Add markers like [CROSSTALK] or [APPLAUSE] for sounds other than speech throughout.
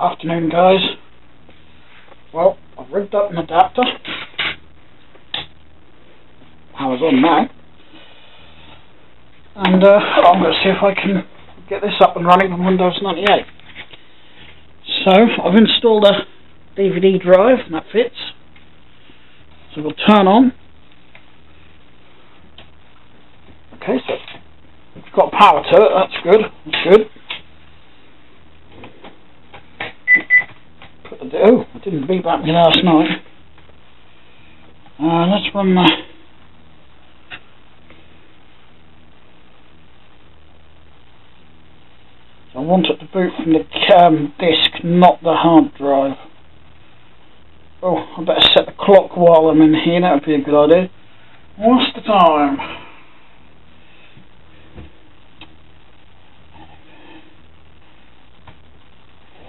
Afternoon guys. Well, I've rigged up an adapter. Power's on now. And uh, I'm going to see if I can get this up and running on Windows 98. So, I've installed a DVD drive and that fits. So we'll turn on. Okay, so it's got power to it, that's good, that's good. Oh, I didn't beep at me last night. Uh, let's run my... I want it to boot from the um, disk, not the hard drive. Oh, I better set the clock while I'm in here, that would be a good idea. What's the time?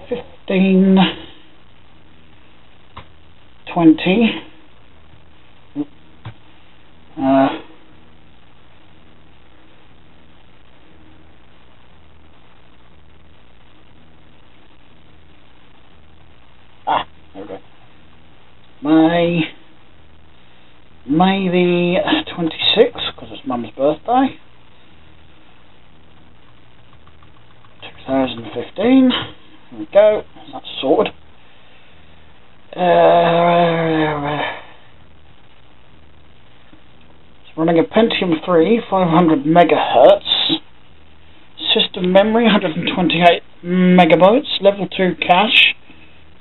Fifteen twenty. Uh, ah, there we go. May May the 26th, because it's Mum's birthday. 2015. There we go. That's sorted. It's running a Pentium 3, 500 megahertz. System memory, 128 megabytes. Level 2 cache,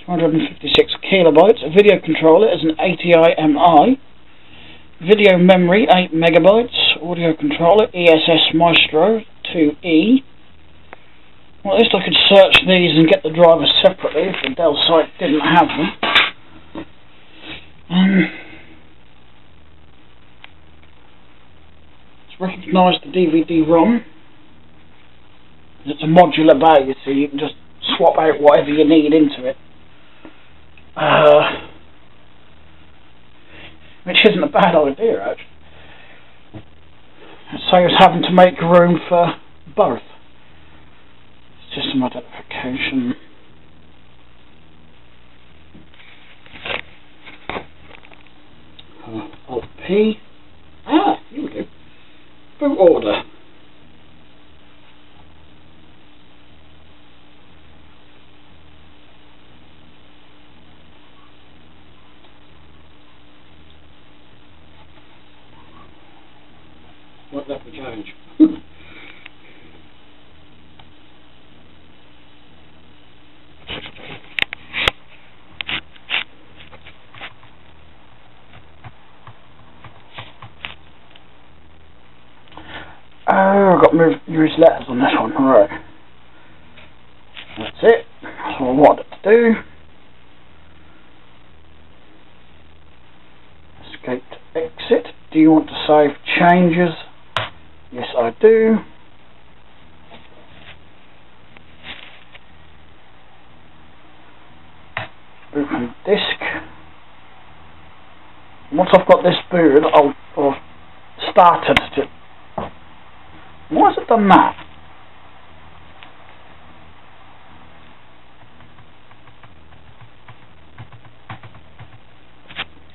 256 kilobytes. Video controller is an ATI MI. Video memory, 8 megabytes. Audio controller, ESS Maestro 2E. Well, at least I could search these and get the drivers separately if the Dell site didn't have them. Um, let's recognise the DVD-ROM. It's a modular bay, so you can just swap out whatever you need into it. Uh, which isn't a bad idea, actually. It saves having to make room for both. System identification. Uh, Alt P. Ah, here we go. Boot order. What that we change? I've got to move, use letters on this one, alright. That's it. That's what I wanted to do. Escape to exit. Do you want to save changes? Yes, I do. Boot disk. Once I've got this booted, I'll, started to it done that?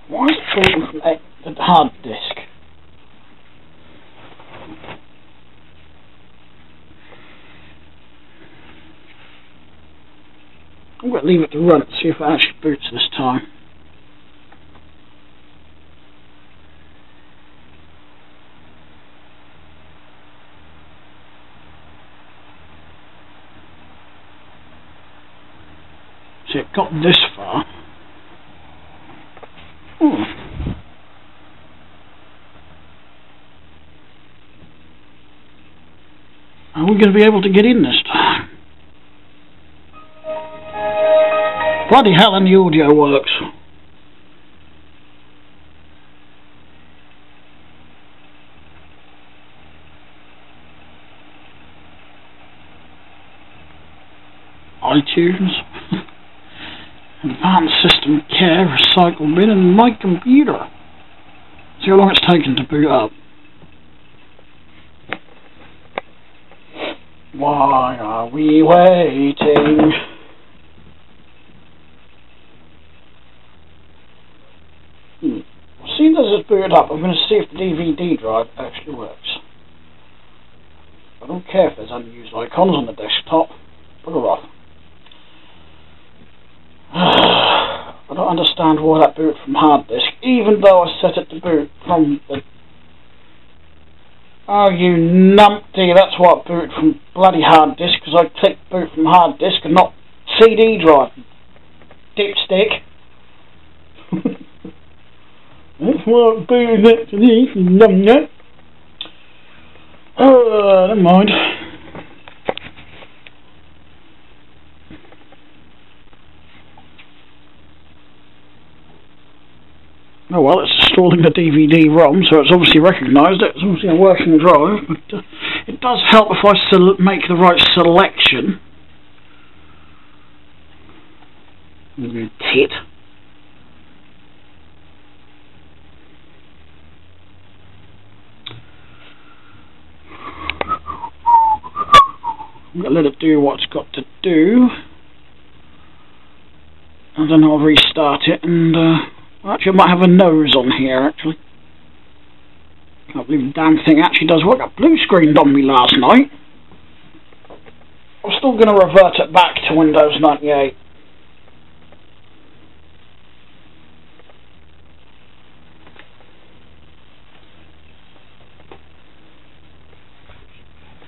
Why is it from the hard disk? I'm going to leave it to run and see if it actually boots this time. See, it got this far. Hmm. Are we going to be able to get in this time? Bloody hell, and the audio works. iTunes and system care recycle bin and my computer. See how long it's taken to boot up. Why are we waiting? Hmm. Seeing as it's booted up, I'm going to see if the DVD drive actually works. I don't care if there's unused icons on the desktop. Bugger off. I don't understand why that boot from hard disk, even though I set it to boot from the... Oh, you numpty, that's why I booted from bloody hard disk, because I clicked boot from hard disk and not CD drive. Dipstick. that's why I booted it to this, num Oh, uh, never mind. Oh well, it's installing the DVD-ROM, so it's obviously recognised it. It's obviously a working drive, but uh, it does help if I make the right selection. Tit. I'm going to let it do what it's got to do. And then I'll restart it and... Uh, Actually, I might have a nose on here, actually. Can't believe the damn thing actually does work. Got blue screened on me last night. I'm still going to revert it back to Windows 98.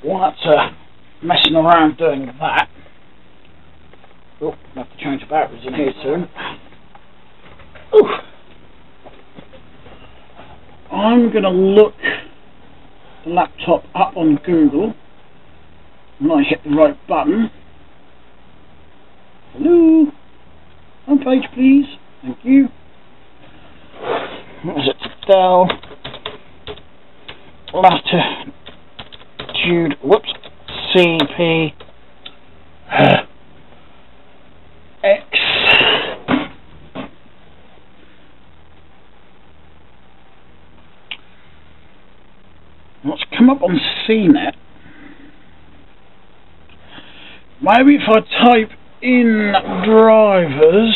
While that's uh, messing around doing that, oh, I have to change the batteries in here soon. Ooh. I'm going to look the laptop up on Google when I hit the right button. Hello? Home page, please. Thank you. What is it? Dell Latitude. Whoops. CP. [SIGHS] come up on CNET, maybe if I type in drivers,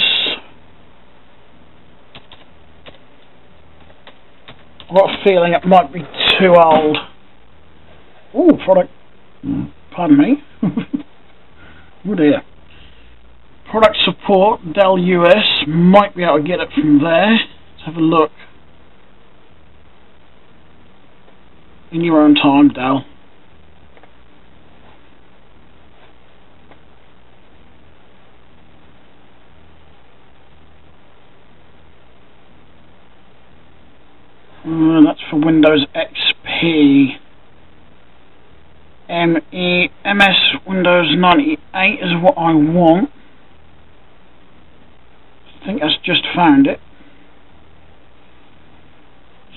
I've got a feeling it might be too old. Oh, product, pardon me. [LAUGHS] oh dear. Product support, Dell US, might be able to get it from there. Let's have a look. In your own time, Dell. Uh, that's for Windows XP. ME, MS Windows 98 is what I want. I think that's just found it.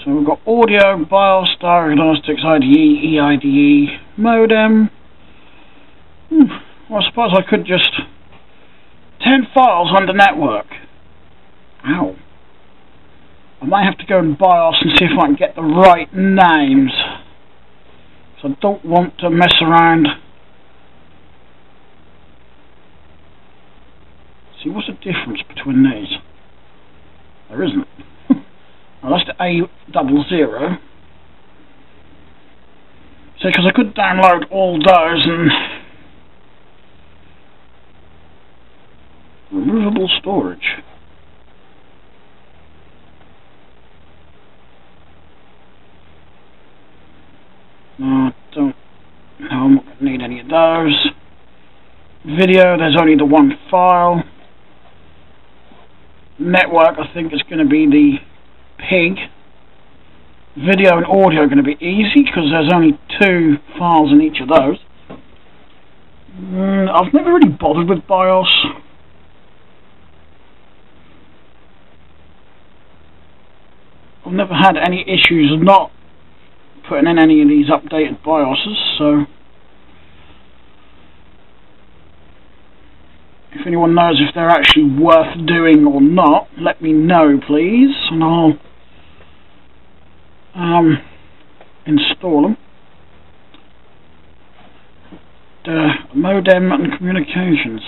So BIOS, diagnostics, IDE, EIDE, modem. Hmm, well, I suppose I could just... 10 files under network. Ow. I might have to go and BIOS and see if I can get the right names. So I don't want to mess around. See, what's the difference between these? There isn't. [LAUGHS] That's the A double zero. So, because I could download all those and removable storage. No, I don't. No, I'm not going to need any of those. Video, there's only the one file. Network, I think, is going to be the pig. Video and audio are going to be easy because there's only two files in each of those. Mm, I've never really bothered with BIOS. I've never had any issues not putting in any of these updated BIOSes, so if anyone knows if they're actually worth doing or not, let me know please, and I'll um, install them. The modem and communications.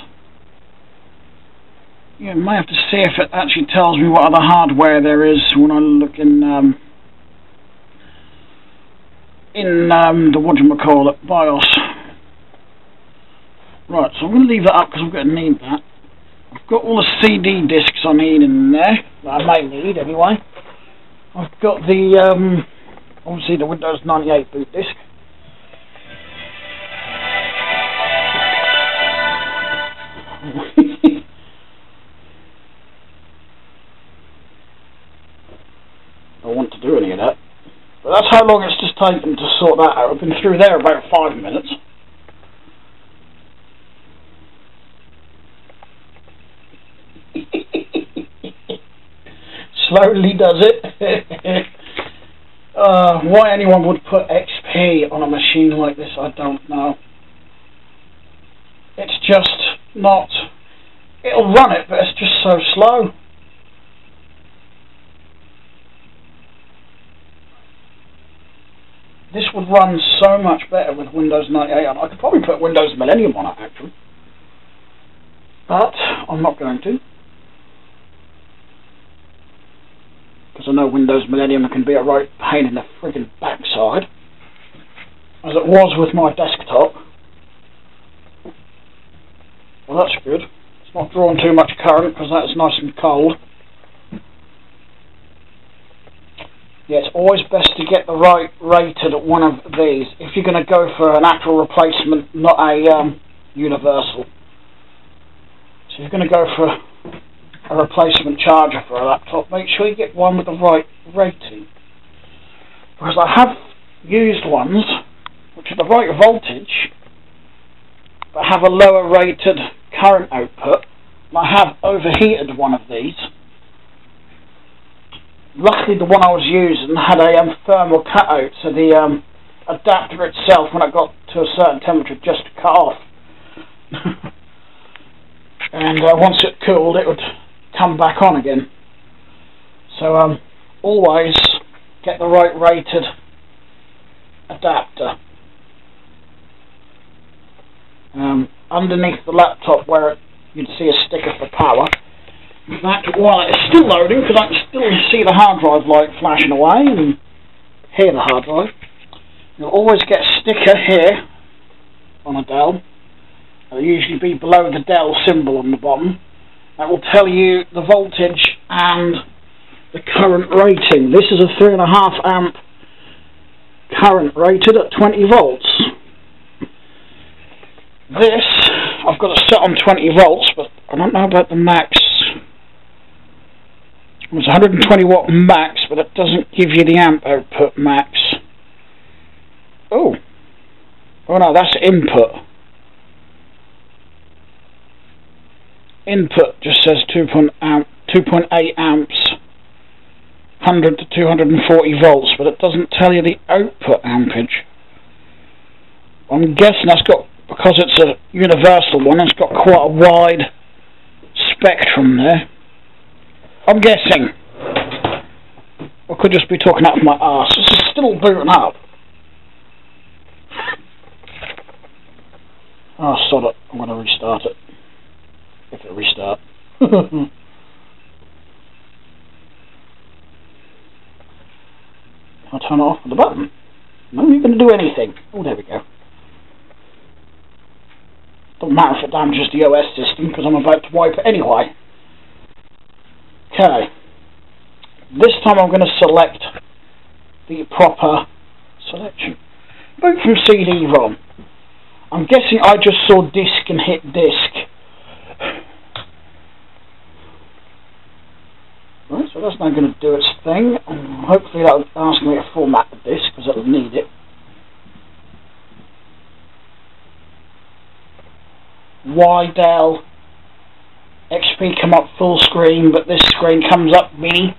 I may have to see if it actually tells me what other hardware there is when I look in um, in um, the what do you call it BIOS. Right, so I'm going to leave that up because I'm going to need that. I've got all the CD discs I need in there, that I may need anyway. I've got the, um, obviously the Windows 98 boot disk. [LAUGHS] I don't want to do any of that. But that's how long it's just taken to sort that out. I've been through there about five minutes. Slowly does it. [LAUGHS] uh, why anyone would put XP on a machine like this, I don't know. It's just not... It'll run it, but it's just so slow. This would run so much better with Windows 98 on. I could probably put Windows Millennium on it, actually. But I'm not going to. Because I know Windows Millennium can be a right pain in the friggin' backside. As it was with my desktop. Well, that's good. It's not drawing too much current because that's nice and cold. Yeah, it's always best to get the right rated one of these if you're going to go for an actual replacement, not a um, universal. So you're going to go for a replacement charger for a laptop, make sure you get one with the right rating. Because I have used ones which are the right voltage but have a lower rated current output. I have overheated one of these. Luckily the one I was using had a um, thermal cutout so the um, adapter itself when it got to a certain temperature just cut off. [LAUGHS] and uh, once it cooled it would come back on again. So um, always get the right rated adapter. Um, underneath the laptop where you'd see a sticker for power that while it's still loading because I can still see the hard drive light flashing away and hear the hard drive. You'll always get a sticker here on a Dell. It'll usually be below the Dell symbol on the bottom. That will tell you the voltage and the current rating. This is a 3.5 amp current rated at 20 volts. This, I've got it set on 20 volts, but I don't know about the max. It's 120 watt max, but it doesn't give you the amp output max. Oh. Oh no, that's input. Input just says 2.8 amps 100 to 240 volts but it doesn't tell you the output ampage. I'm guessing that's got because it's a universal one it's got quite a wide spectrum there. I'm guessing. I could just be talking out of my ass this is still booting up. Oh sod it. I'm going to restart it if it restart. [LAUGHS] I'll turn it off with the button. No, you're going to do anything. Oh, there we go. Doesn't matter if it damages the OS system because I'm about to wipe it anyway. Okay. This time I'm going to select the proper selection. Boot from CD-ROM. I'm guessing I just saw disk and hit disk Right, so that's now going to do its thing. Um, hopefully that'll ask me to format the disk because it'll need it. Why Dell XP come up full screen but this screen comes up mini?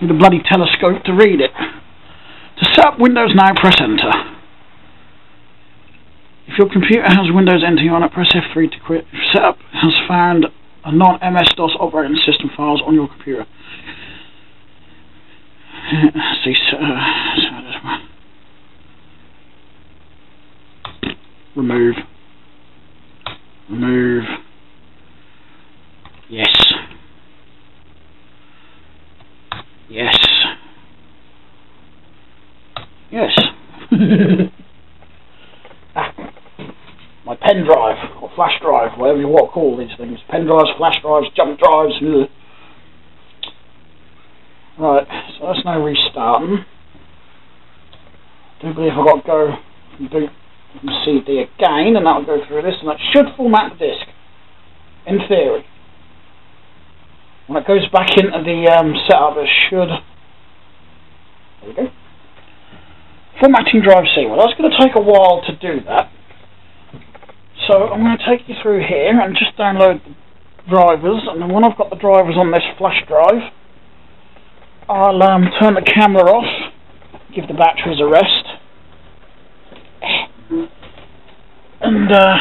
Need a bloody telescope to read it. To set up Windows now press enter. If your computer has Windows NT on it, press F3 to quit. If setup has found a non-MS-DOS operating system files on your computer. [LAUGHS] See, uh, remove. Remove. Yes. Yes. Yes. [LAUGHS] pen drive, or flash drive, whatever you want to call these things. Pen drives, flash drives, jump drives. Ugh. Right, so that's now restarting. I do believe I've got to go boot from CD again, and that'll go through this, and that should format the disk, in theory. When it goes back into the um, setup, it should. There we go. Formatting drive C. Well, that's going to take a while to do that. So I'm going to take you through here and just download the drivers, and then when I've got the drivers on this flash drive, I'll um, turn the camera off, give the batteries a rest, and uh,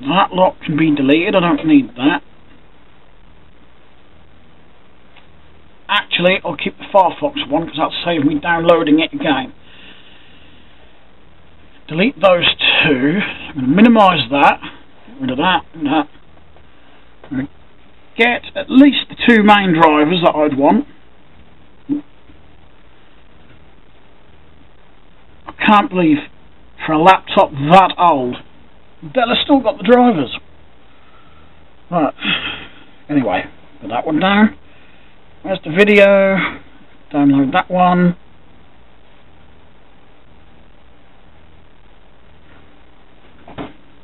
that lot can be deleted, I don't need that. Actually, I'll keep the Firefox one because that'll save me downloading it again. Delete those two. I'm going to minimise that. Get rid of that and that get at least the two main drivers that I'd want. I can't believe for a laptop that old, Della's still got the drivers. Right, anyway, put that one down. There's the video, download that one.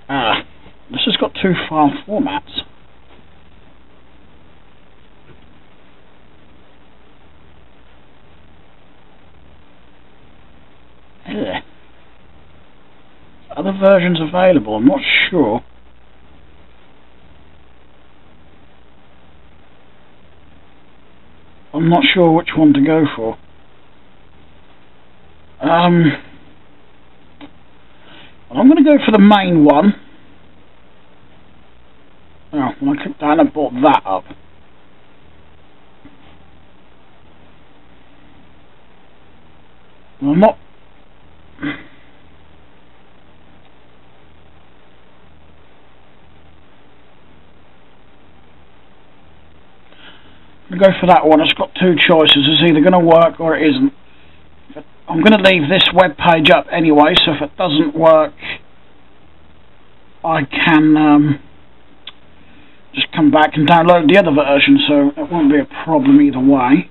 Ah, this has got two file formats. Other versions available, I'm not sure. I'm not sure which one to go for. Um, I'm going to go for the main one. I click down and brought that up. I'm not gonna go for that one. It's got two choices. It's either going to work or it isn't. I'm going to leave this web page up anyway, so if it doesn't work, I can um, just come back and download the other version, so it won't be a problem either way.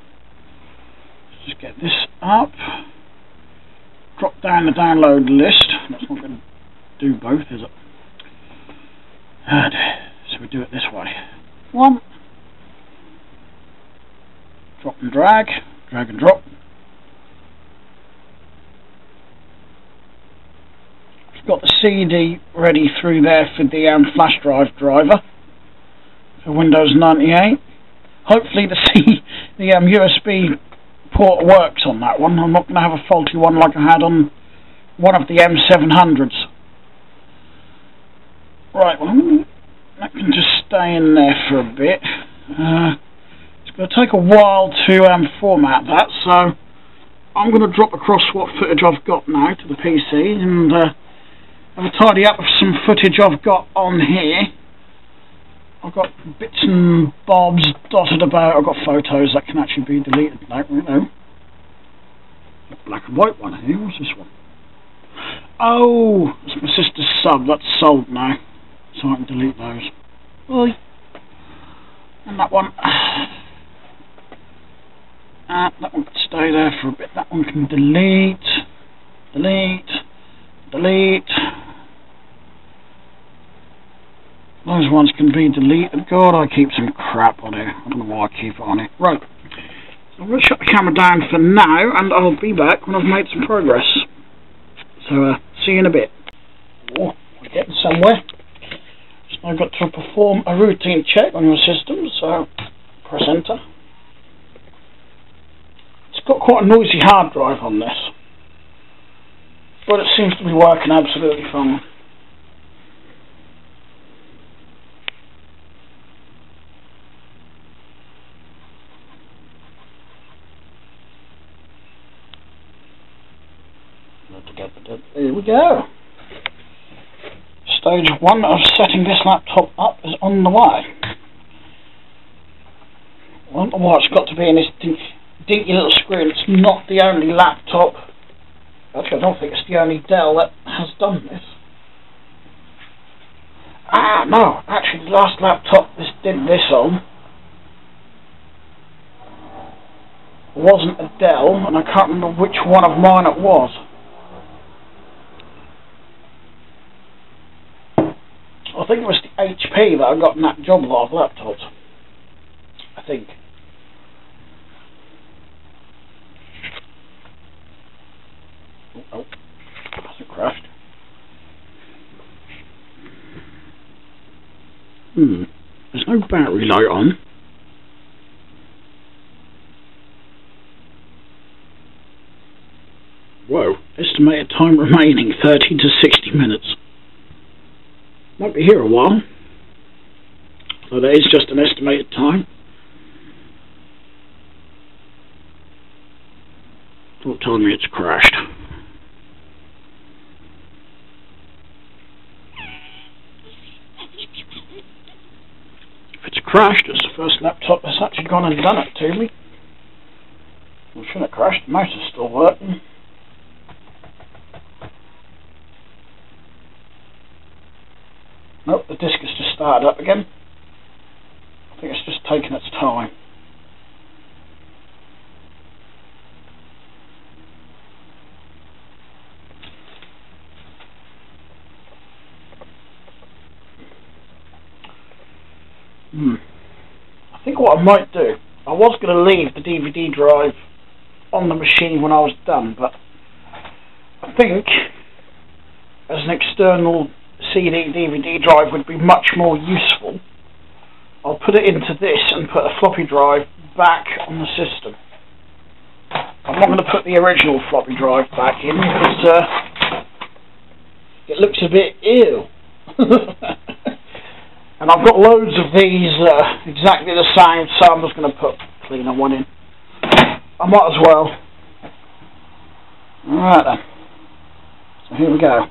Let's just get this up. Drop down the download list. That's not going to do both, is it? So we do it this way. One drop and drag, drag and drop. Got the CD ready through there for the um, flash drive driver for Windows 98. Hopefully the [LAUGHS] C the um, USB port works on that one. I'm not going to have a faulty one like I had on one of the M700s. Right, well, that can just stay in there for a bit. Uh, going to take a while to um, format that, so I'm going to drop across what footage I've got now to the PC and uh, have a tidy up of some footage I've got on here. I've got bits and bobs dotted about. I've got photos that can actually be deleted now, you know. The Black and white one here. This one? Oh, it's my sister's sub. That's sold now, so I can delete those. Oi. And that one. Uh, [SIGHS] that one can stay there for a bit. That one can delete, delete, delete. Those ones can be deleted. God, I keep some crap on it. I don't know why I keep it on it. Right. So I'm going to shut the camera down for now, and I'll be back when I've made some progress. So, uh, see you in a bit. Oh, we're getting somewhere. So I've got to perform a routine check on your system, so press enter It's got quite a noisy hard drive on this. But it seems to be working absolutely fine. Here we go. Stage one of setting this laptop up is on the way. I know why it's got to be in this dinky little screen. It's not the only laptop. Actually, I don't think it's the only Dell that has done this. Ah, no. Actually, the last laptop this did this on wasn't a Dell, and I can't remember which one of mine it was. I think it was the HP that I got in that job lot of laptops. I think. Oh, oh. it crashed? Hmm. There's no battery light on. Whoa. Estimated time remaining 30 to 60 minutes. Might be here a while. So that is just an estimated time. Don't tell me it's crashed. If it's crashed, it's the first laptop that's actually gone and done it to me. Well, shouldn't have crashed, the motor's still working. Nope, the disk has just started up again. I think it's just taking its time. Hmm. I think what I might do, I was going to leave the DVD drive on the machine when I was done, but I think as an external CD DVD drive would be much more useful. I'll put it into this and put a floppy drive back on the system. I'm not going to put the original floppy drive back in because uh, it looks a bit ew. [LAUGHS] and I've got loads of these uh, exactly the same, so I'm just going to put cleaner one in. I might as well. Alright then. So here we go.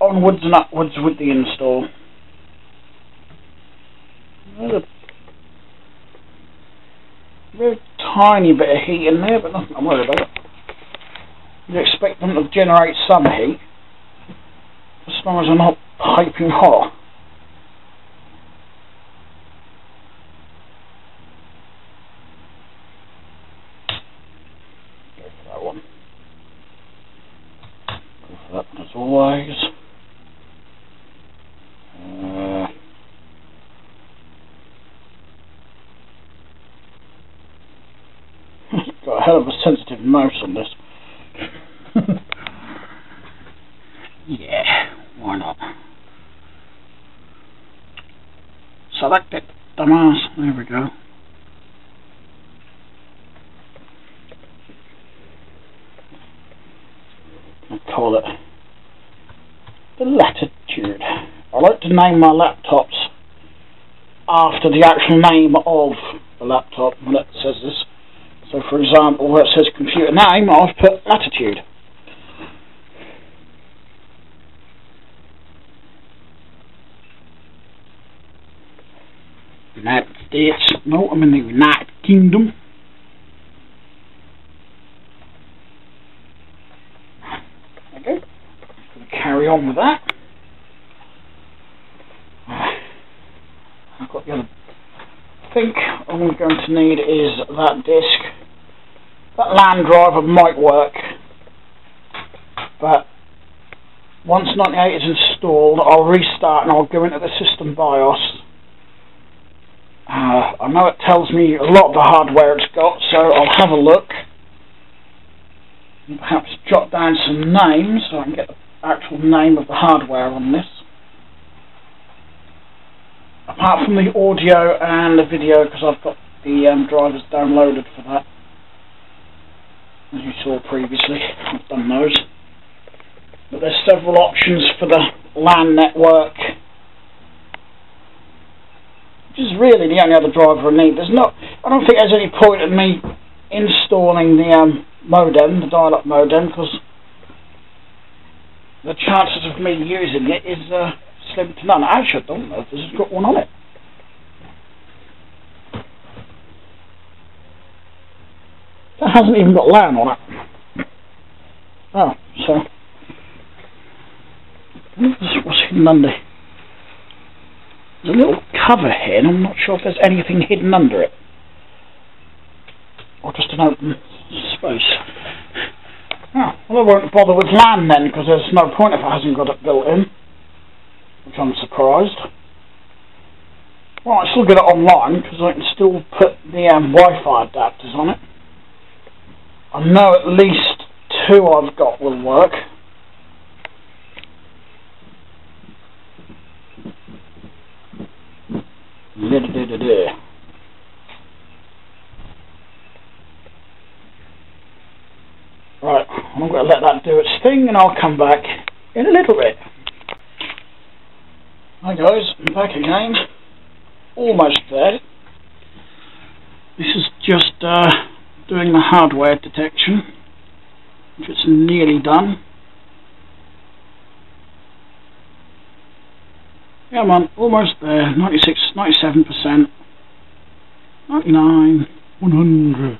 Onwards and upwards with the install. There's a very tiny bit of heat in there, but nothing I'm worried about. You expect them to generate some heat, as long as they're not piping hot. That one as always. Hell of a sensitive mouse on this. [LAUGHS] yeah, why not? Select it, dumbass. There we go. I call it the latitude. I like to name my laptops after the actual name of the laptop when it says this. So for example, where it says computer name, I've put latitude. United States. No, I'm in the United Kingdom. Okay. Carry on with that. I've got the other I think all we're going to need is that disk that LAN driver might work, but once 98 is installed, I'll restart and I'll go into the system BIOS. Uh, I know it tells me a lot of the hardware it's got, so I'll have a look. And perhaps jot down some names so I can get the actual name of the hardware on this. Apart from the audio and the video, because I've got the um, drivers downloaded for that at all previously. I've done those. But there's several options for the LAN network. Which is really the only other driver I need. There's not. I don't think there's any point in me installing the um, modem, the dial-up modem, because the chances of me using it is uh, slim to none. Actually, I don't know if this has got one on it. That hasn't even got LAN on it. Oh, so... What's hidden under? There's a little cover here, and I'm not sure if there's anything hidden under it. Or just an open space. Oh, well I won't bother with LAN then, because there's no point if it hasn't got it built in. Which I'm surprised. Well, I still get it online, because I can still put the um, Wi-Fi adapters on it. I know at least two I've got will work. Right, I'm going to let that do its thing and I'll come back in a little bit. Hi guys, I'm back again. Almost there. This is just uh, doing the hardware detection, which it's nearly done. Yeah, man, almost there. 96, 97%. 99, 100.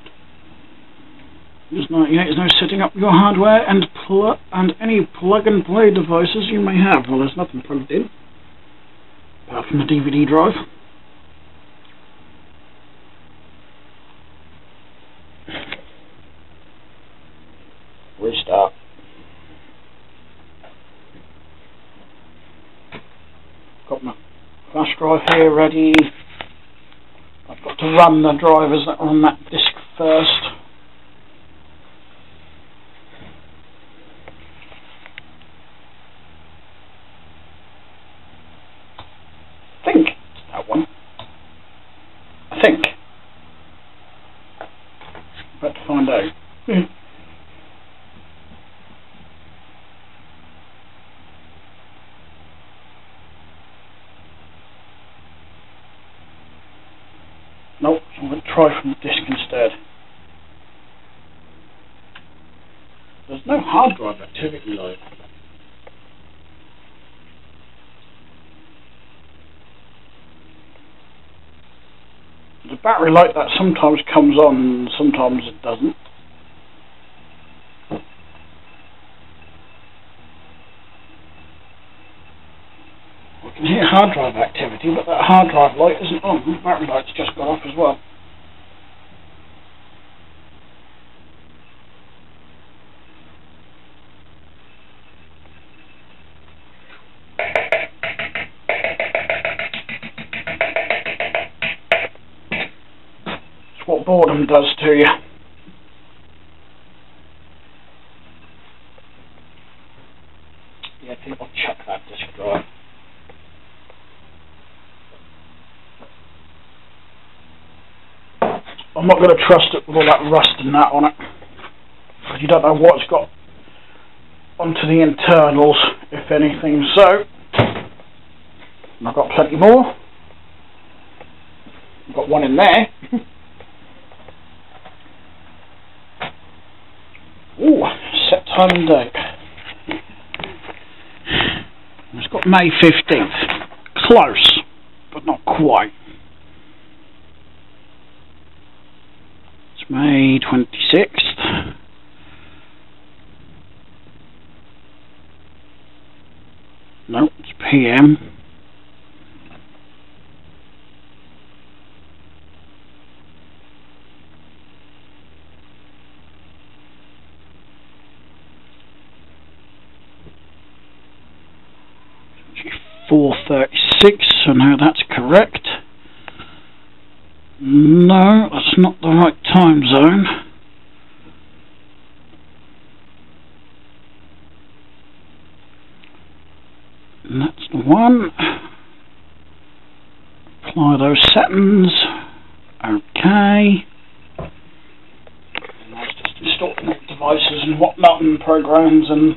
There's, no, there's no setting up your hardware and pl and any plug and play devices you may have. Well, there's nothing plugged in, apart from the DVD drive. Restart. Got my flash drive here ready. I've got to run the drivers that are on that disk first. From the disk instead. There's no hard drive activity load. The battery light that sometimes comes on, sometimes it doesn't. I can hear hard drive activity, but that hard drive light isn't on. The battery light's just gone off as well. Boredom does to you. Yeah, I think I'll chuck that disk drive. I'm not going to trust it with all that rust and that on it. Because you don't know what's got onto the internals, if anything. So, I've got plenty more. I've got one in there. Ooh, time. It's got May 15th. Close, but not quite. It's May 26th. No, it's PM. So now that's correct. No, that's not the right time zone. And that's the one. Apply those settings. Okay. And that's just installing devices and whatnot and programs and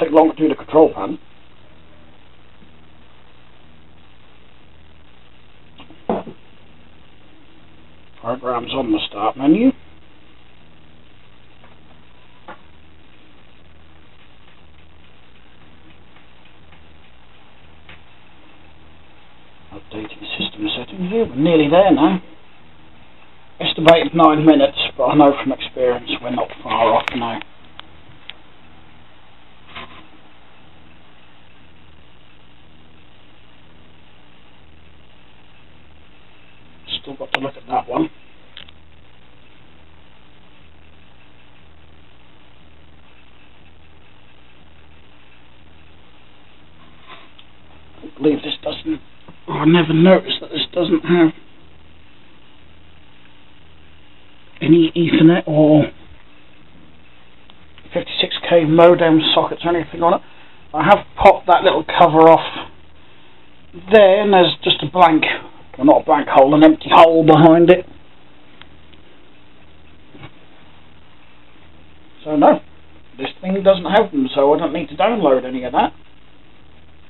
take long to do the control panel. Programs on the start menu. Updating system settings here, we're nearly there now. estimated nine minutes, but I know from experience we're not far off now. Still got to look at that one. I believe this doesn't. Oh, I never noticed that this doesn't have any Ethernet or 56k modem sockets or anything on it. I have popped that little cover off there and there's just a blank, well not a blank hole, an empty hole behind it. So no, this thing doesn't have them so I don't need to download any of that.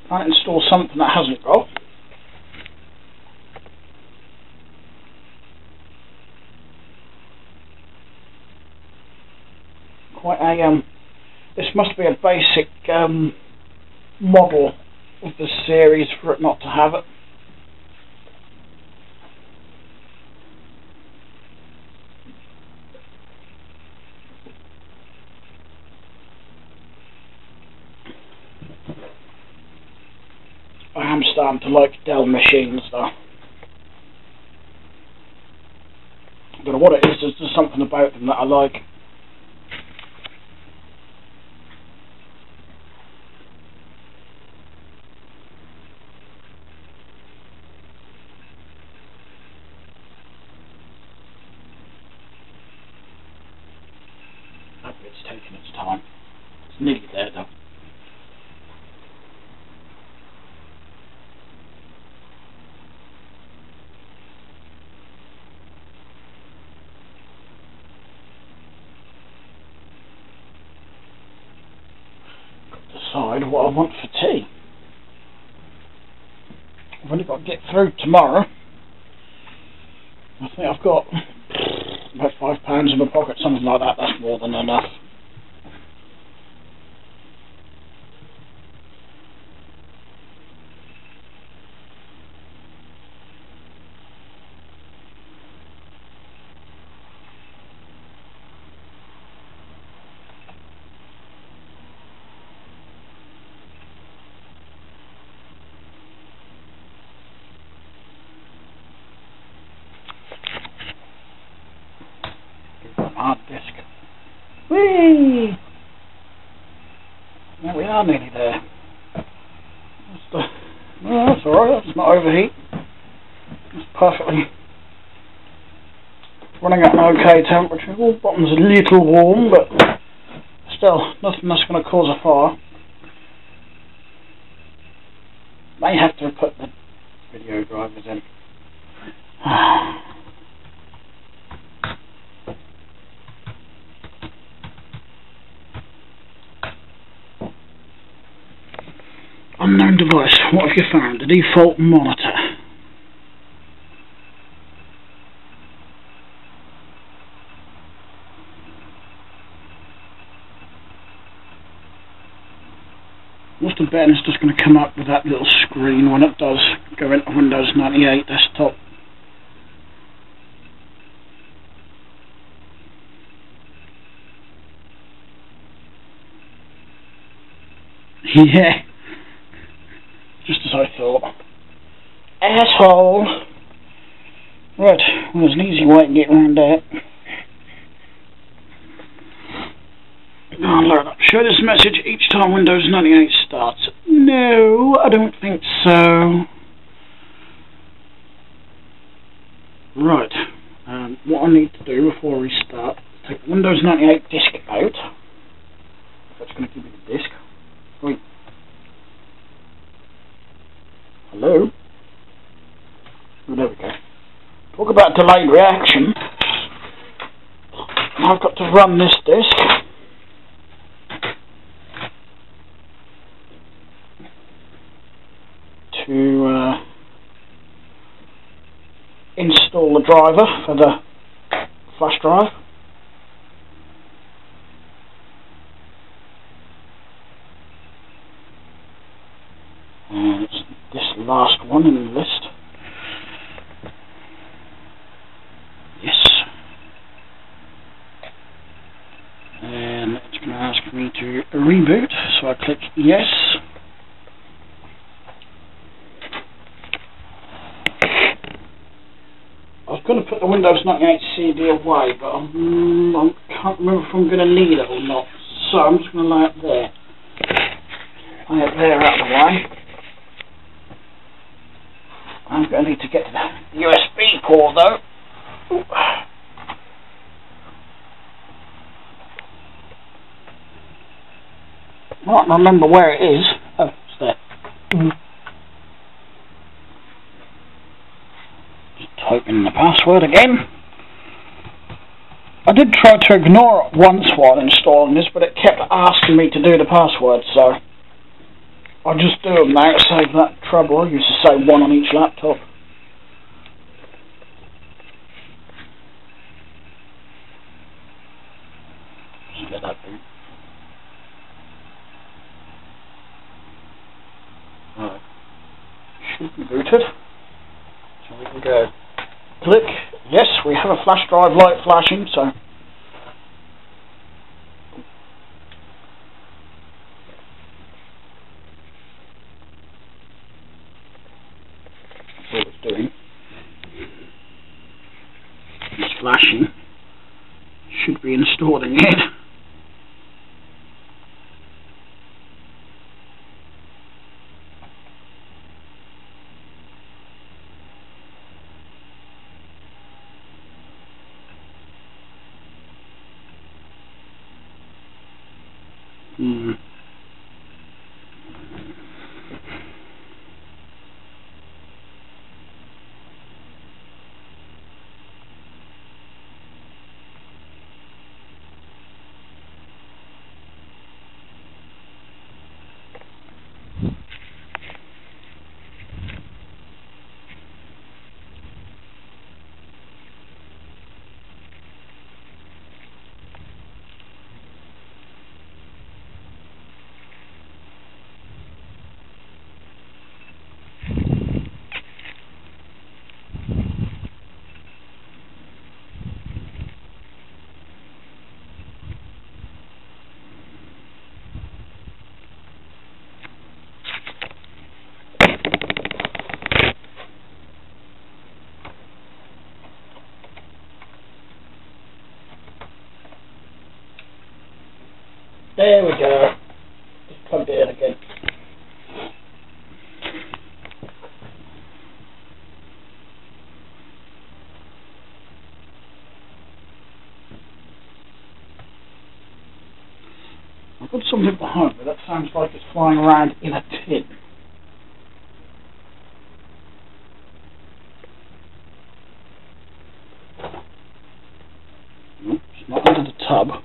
I Can't install something that hasn't got. Quite a um, this must be a basic um, model of the series for it not to have it. I am starting to like Dell machines though. Know what it is, there's just something about them that I like. nearly there though. decide what I want for tea. I've only got to get through tomorrow. I think I've got about five pounds in my pocket, something like that. That's more than enough. Hard disk. Whee! There we are nearly there. That's, the, well, that's alright, that's not overheat. It's perfectly running at an okay temperature. All bottom's a little warm, but still, nothing that's going to cause a fire. May have to put the video drivers in. [SIGHS] [SIGHS] Unknown device. What have you found? The default monitor. Must have been it's just going to come up with that little screen when it does go into Windows 98 desktop. [LAUGHS] Yeah just as I thought. Asshole! Right, there's an easy way to get around that. I'll show this message each time Windows 98 starts. No, I don't think so. Right, um, what I need to do before I restart, take Windows 98 disk out. That's going to give me the disk. Wait. Hello? Oh, there we go. Talk about delayed reaction. I've got to run this disk. To uh, install the driver for the flash drive. And it's this last one in the list. Yes. need to reboot, so I click yes. I was going to put the Windows 98 CD away, but I'm, mm, I can't remember if I'm going to need it or not. So I'm just going to lay it there. Lay it there out of the way. I'm going to need to get to the USB port though. Ooh. I can't remember where it is. Oh, it's there. Mm. Just type in the password again. I did try to ignore it once while installing this, but it kept asking me to do the password, so I'll just do them now save that trouble. I used to say one on each laptop. Just let that boot. Right. Should be booted. So we can go. Click. Yes, we have a flash drive light flashing, so what it's doing. It's flashing. Should be installing it. Hmm. There we go. Just plugged it in again. I've got something behind me that sounds like it's flying around in a tin. Nope, it's not under the tub.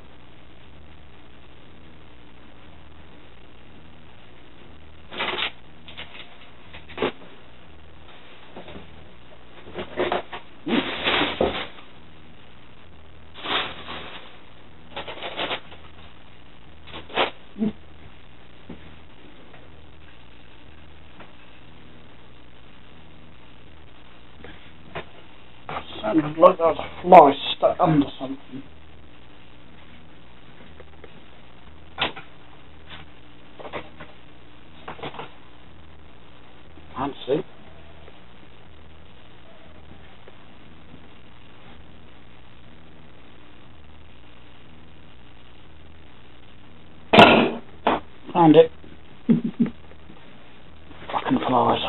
Sounded like there was a fly stuck under something. Can't see. Found it. Fucking flies.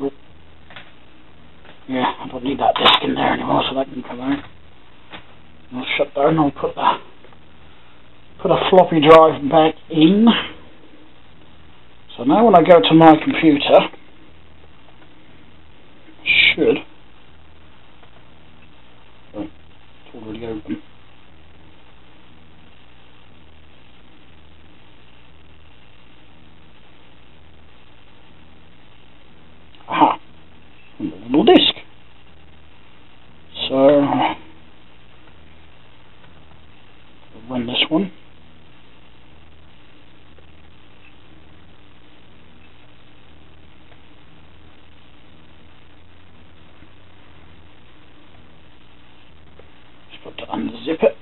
Oh. Yeah, I don't need that disc in there anymore, so that can come out. I'll shut down. I'll put the put a floppy drive back in. So now when I go to my computer, Just got to unzip it.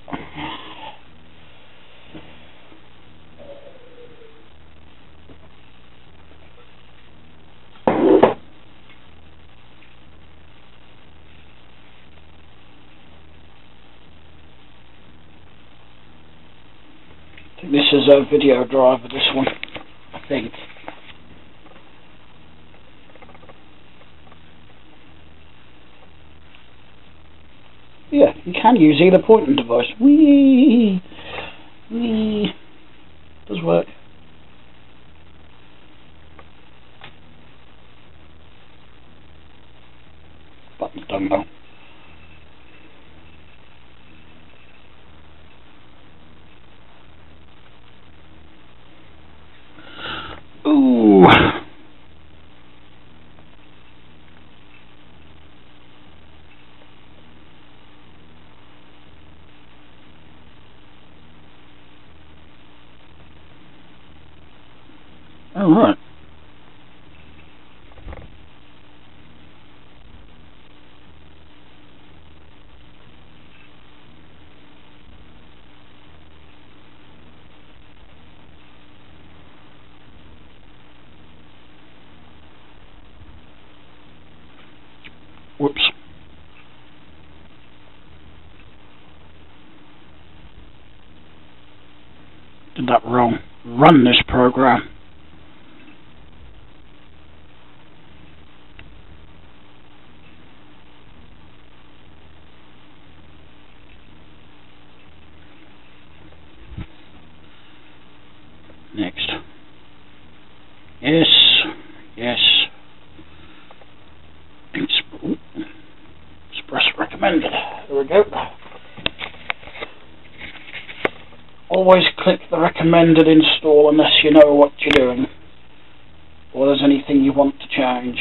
This is a video driver, this one, I think. Can use either pointing device. Wee, wee, does work. Buttons don't know. Ooh. All right. Whoops. Did that wrong. Run this program. Next. Yes. Yes. Express recommended. There we go. Always click the recommended install unless you know what you're doing or there's anything you want to change.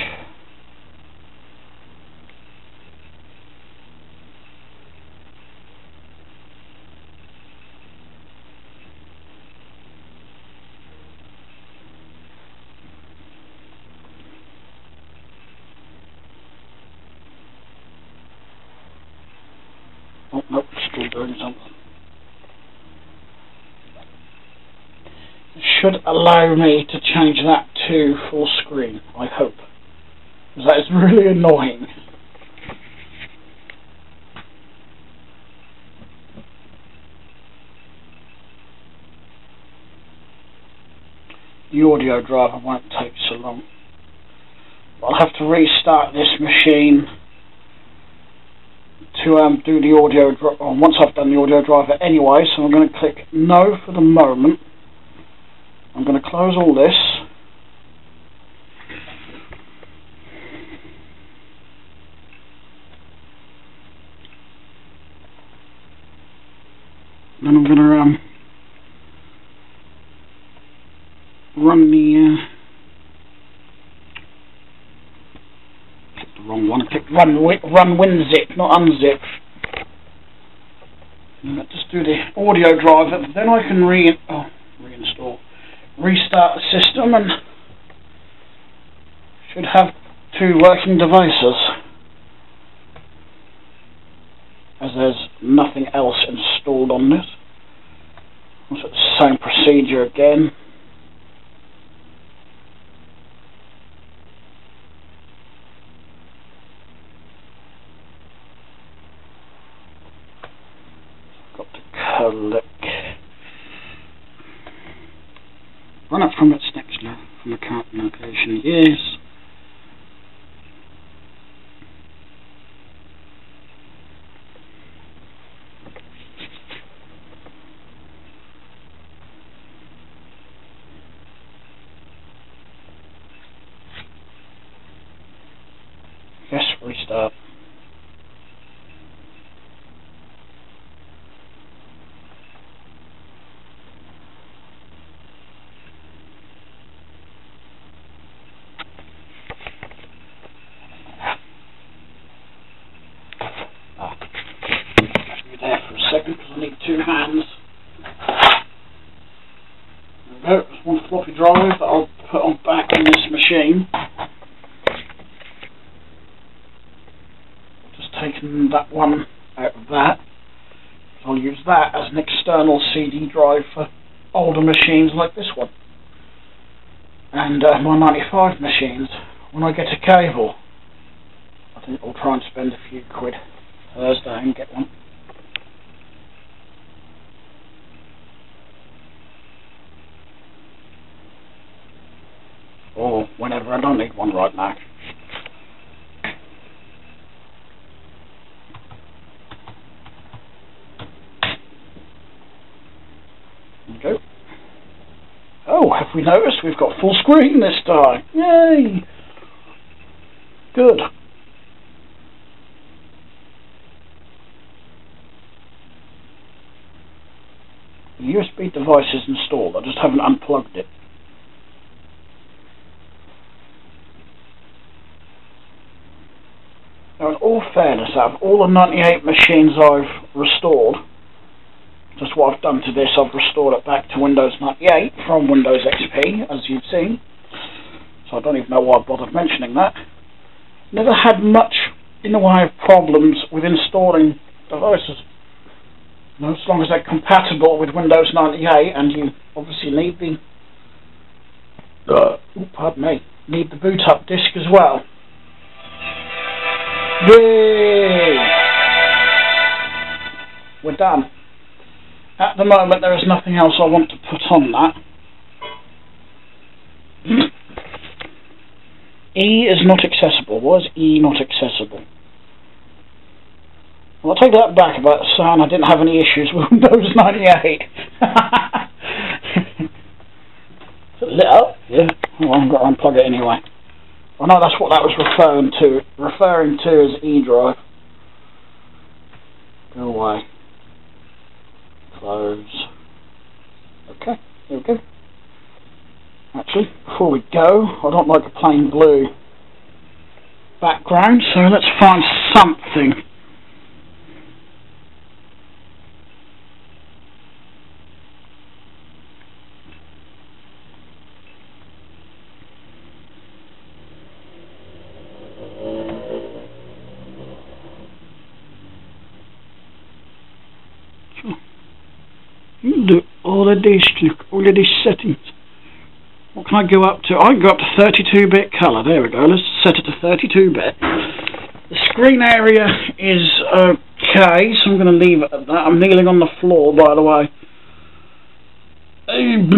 Oh, nope, still doing something. It should allow me to change that to full screen, I hope. that is really [LAUGHS] annoying. The audio driver won't take so long. I'll have to restart this machine to um, do the audio dri- oh, once I've done the audio driver anyway, so I'm going to click no for the moment. Close all this. Then I'm going to um, run the uh, the wrong one. I clicked run run WinZip, not unzip. Let's just do the audio driver. Then I can re the system, and should have two working devices. As there's nothing else installed on this. Same procedure again. got to click. Run up from its next level, from the current location. Yes. Yes, restart. Ah. Have you there for a second because I need two hands. There we go. There's one floppy drive that I'll put on back in this machine. Just taken that one out of that. I'll use that as an external CD drive for older like this one. And uh, my 95 machines, when I get a cable, I think I'll try and spend a few quid Thursday and get one. I don't need one right now. Okay. Oh, have we noticed we've got full screen this time? Yay! Good. The USB device is installed, I just haven't unplugged it. Now in all fairness, out of all the 98 machines I've restored, just what I've done to this, I've restored it back to Windows 98 from Windows XP, as you've seen. So I don't even know why I bothered mentioning that. Never had much in the way of problems with installing devices. You know, as long as they're compatible with Windows 98 and you obviously need the uh, pardon me, need the boot up disk as well. Yay! We're done. At the moment there is nothing else I want to put on that. E is not accessible. Why is E not accessible? Well, I'll take that back about saying I didn't have any issues with [LAUGHS] Windows 98. Is it lit up? Yeah. Well, I've got to unplug it anyway. I know that's what that was referring to. Referring to as E drive. Go away. Close. Okay, there we go. Actually, before we go, I don't like a plain blue background, so let's find something. do all these all settings. What can I go up to? I can go up to 32-bit color. There we go. Let's set it to 32-bit. The screen area is okay, so I'm going to leave it at that. I'm kneeling on the floor, by the way. I'm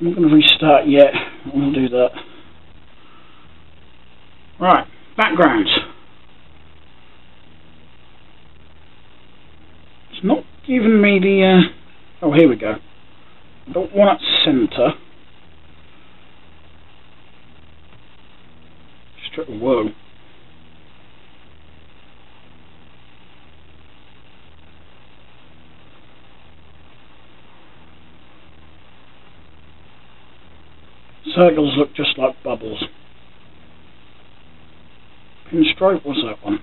not going to restart yet. I'm going to do that. Right, backgrounds. It's not giving me the... Uh, oh, here we go. The one at centre. Straight, whoa. Circles look just like bubbles. Pinstripe, what's that one?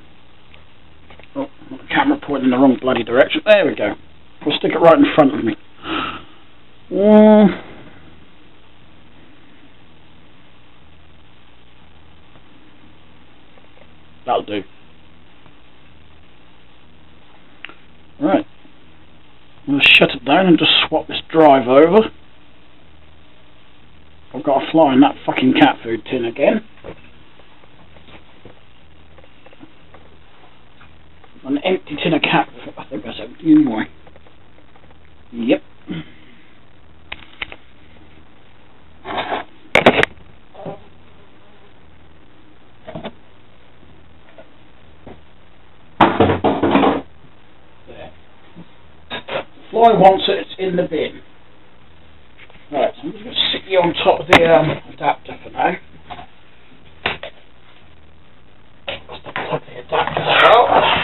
Oh, the camera pointing in the wrong bloody direction. There we go. We'll stick it right in front of me. Mm. That'll do. Right. I'm going to shut it down and just swap this drive over. I've got to fly in that fucking cat food tin again. An empty tin of cat food. I think that's empty anyway. Yep. Fly wants it, it's in the bin. Right, I'm just going to sit you on top of the um, adapter for now. Plug the adapter out.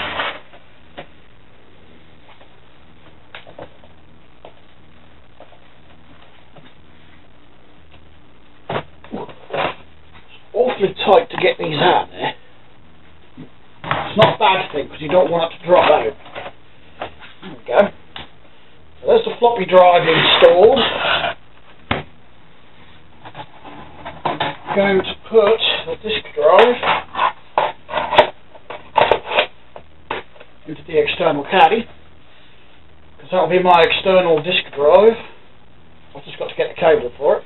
awfully tight to get these out there. It's not a bad thing because you don't want it to drop out. There we go. So there's the floppy drive installed. I'm Going to put the disk drive into the external caddy because that'll be my external disk drive. I've just got to get the cable for it.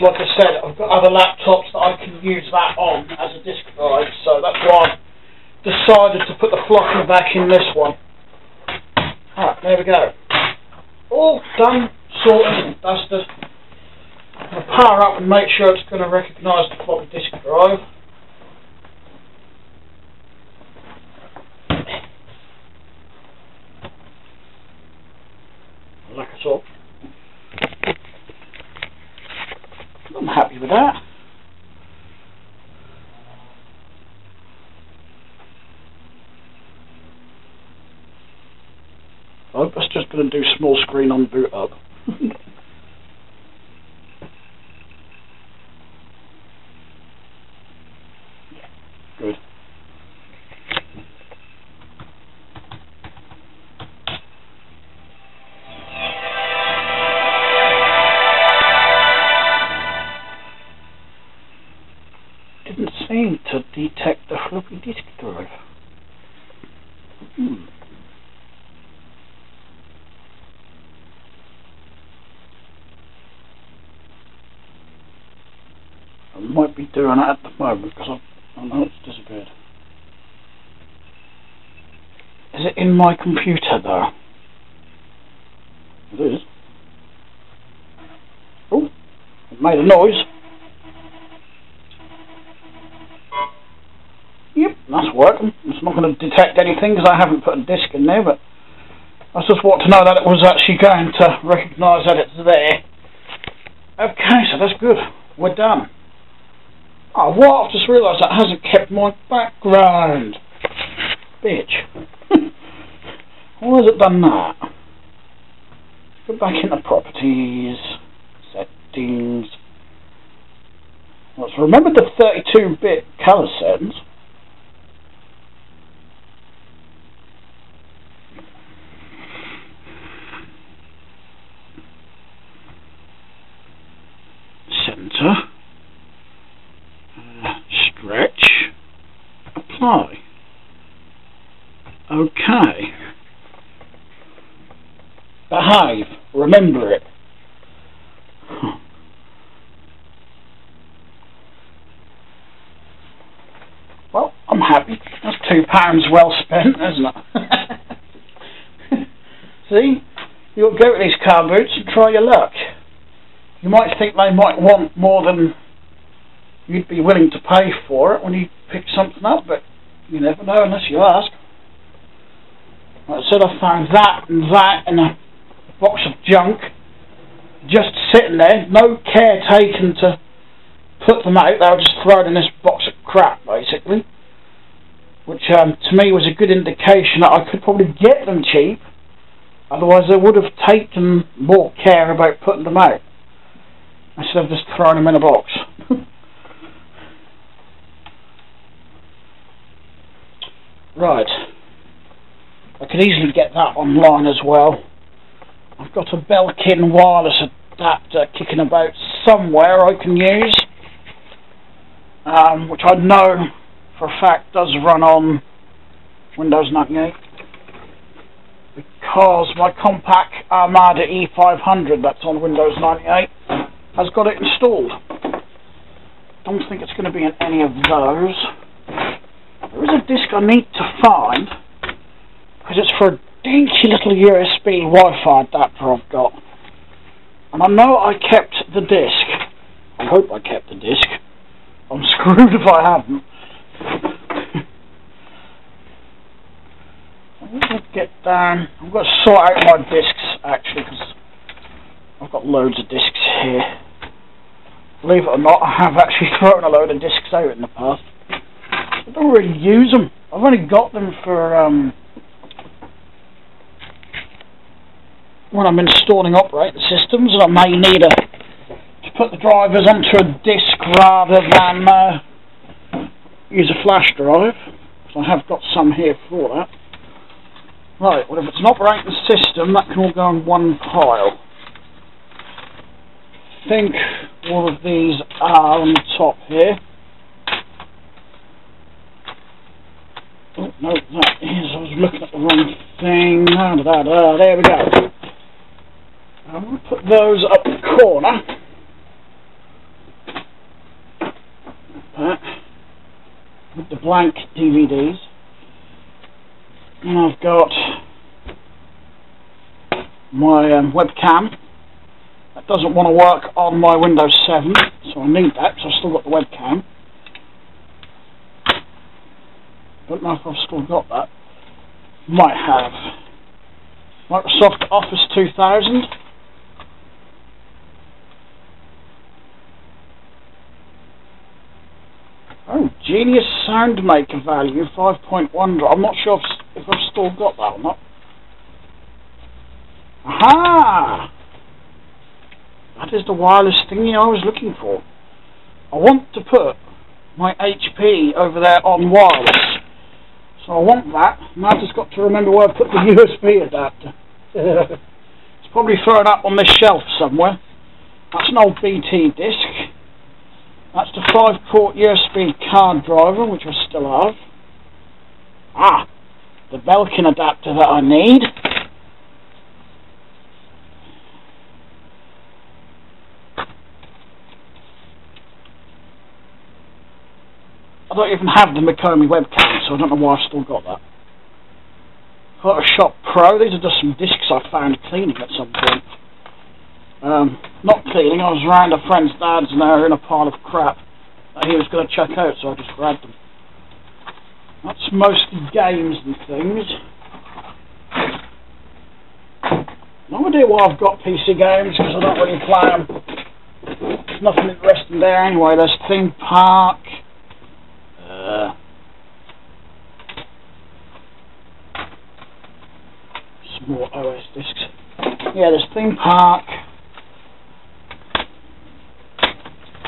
like I said, I've got other laptops that I can use that on as a disk drive, so that's why I've decided to put the floppy back in this one. Alright, there we go. All done, sorted, dusted. I'll power up and make sure it's going to recognise the floppy disk drive. Like I saw. I'm happy with that. I do small screen on boot up. [LAUGHS] doing at the moment because I know it's disappeared. Is it in my computer though? It is. Oh, it made a noise. Yep, that's working. It's not going to detect anything because I haven't put a disk in there, but I just want to know that it was actually going to recognise that it's there. Okay, so that's good. We're done. Oh, what? I've just realised that hasn't kept my background. Bitch. [LAUGHS] Why has it done that? Go back into properties, settings. Let's remember the 32-bit colour settings. Center. Stretch. Apply. Okay. Behave. Remember it. Huh. Well, I'm happy. That's two pounds well spent, isn't it? [LAUGHS] See? You'll go to these car boots and try your luck. You might think they might want more than you'd be willing to pay for it when you pick something up, but you never know unless you ask. Like I said, I found that and that and a box of junk, just sitting there, no care taken to put them out, they were just thrown in this box of crap, basically. Which um, to me was a good indication that I could probably get them cheap, otherwise I would have taken more care about putting them out, instead of just throwing them in a box. [LAUGHS] right. I could easily get that online as well. I've got a Belkin wireless adapter kicking about somewhere I can use um, which I know for a fact does run on Windows 98 because my Compaq Armada E500 that's on Windows 98 has got it installed. Don't think it's going to be in any of those. There is a disk I need to find because it's for a dinky little USB Wi-Fi adapter I've got. And I know I kept the disk. I hope I kept the disk. I'm [LAUGHS] screwed if I haven't. I'm going to get down. I've got to sort out my discs actually because I've got loads of discs here. Believe it or not, I have actually [LAUGHS] thrown a load of discs out in the past. I don't really use them. I've only got them for um, when I'm installing operating systems and I may need a to put the drivers onto a disk rather than uh, use a flash drive. So I have got some here for that. Right, well if it's an operating system, that can all go in one pile. I think all of these are on the top here. Oh, no, that is, I was looking at the wrong thing. Da, da, da, there we go. I'm going to put those up the corner. that with the blank DVDs. And I've got my um, webcam. That doesn't want to work on my Windows 7, so I need that because I've still got the webcam. Don't know if I've still got that. Might have. Microsoft Office 2000. Oh, Genius sound SoundMaker value 5.1. I'm not sure if, if I've still got that or not. Aha! That is the wireless thingy I was looking for. I want to put my HP over there on wireless. So I want that. Now I've just got to remember where I put the [LAUGHS] USB adapter. [LAUGHS] it's probably thrown up on this shelf somewhere. That's an old BT disc. That's the 5 port USB card driver, which I still have. Ah, the Belkin adapter that I need. I don't even have the Mekomi webcam, so I don't know why I've still got that. Photoshop Pro, these are just some discs I found cleaning at some point. Um, not cleaning, I was around a friend's dad's and they were in a pile of crap that he was going to check out, so I just grabbed them. That's mostly games and things. No idea why I've got PC games, because I don't really play them. There's nothing interesting there anyway. There's Theme Park. Uh, some more OS discs. Yeah, there's Theme Park.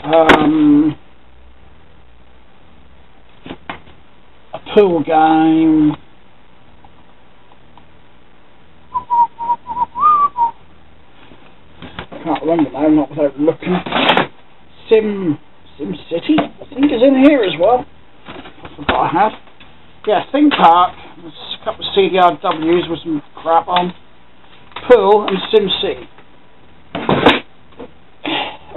Um, a pool game. I can't remember now, not without looking. Sim Sim City, I think is in here as well. I forgot I had. Yeah, Theme Park. A couple of CDRWs with some crap on. Pool and Sim City.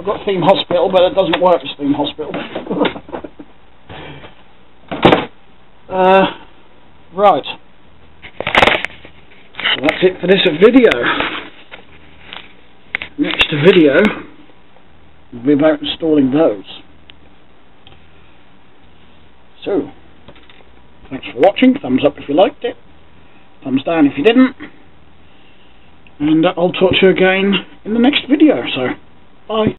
I've got Theme Hospital, but it doesn't work as Theme Hospital. [LAUGHS] uh, right. So that's it for this video. Next video will be about installing those. So, thanks for watching. Thumbs up if you liked it. Thumbs down if you didn't. And I'll talk to you again in the next video. So, bye.